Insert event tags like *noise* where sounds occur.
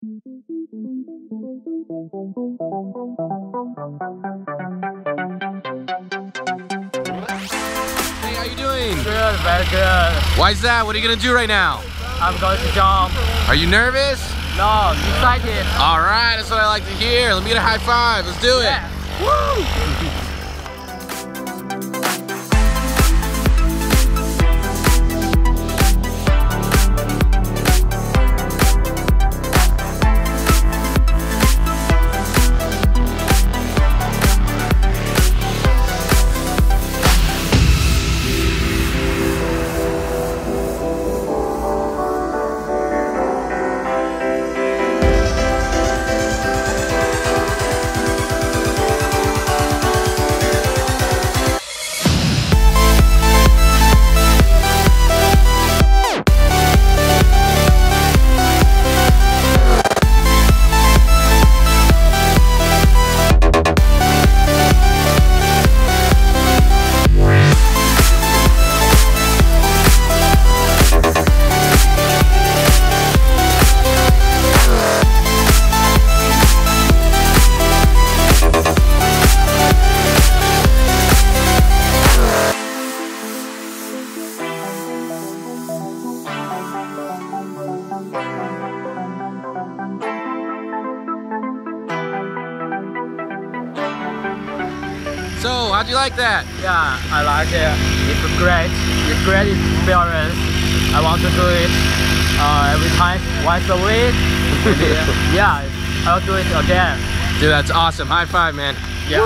Hey, how you doing? Good, very good. Why's that? What are you gonna do right now? I'm going to jump. Are you nervous? No, excited. All right, that's what I like to hear. Let me get a high five. Let's do it. Yeah. So, how'd you like that? Yeah, I like it. It's great. It's great experience. I want to do it uh, every time, once a week. *laughs* Yeah, I'll do it again. Dude, that's awesome. High five, man. Yeah.